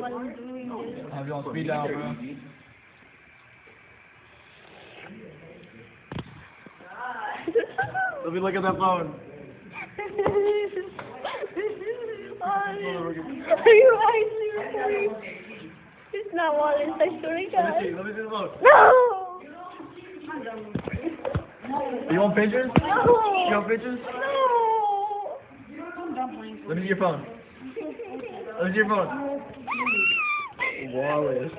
while doing this. I'll be on speed dial, bro. Let me look at that phone. Are you actually recording? It's not Wallace, I swear to Let me see. God. Let me see the phone. No! You want pictures? No! You want pictures? No! Let me see your phone. Let me see your phone. Wallace.